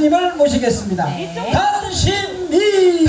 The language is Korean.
가수님을 모시겠습니다. 네. 단신미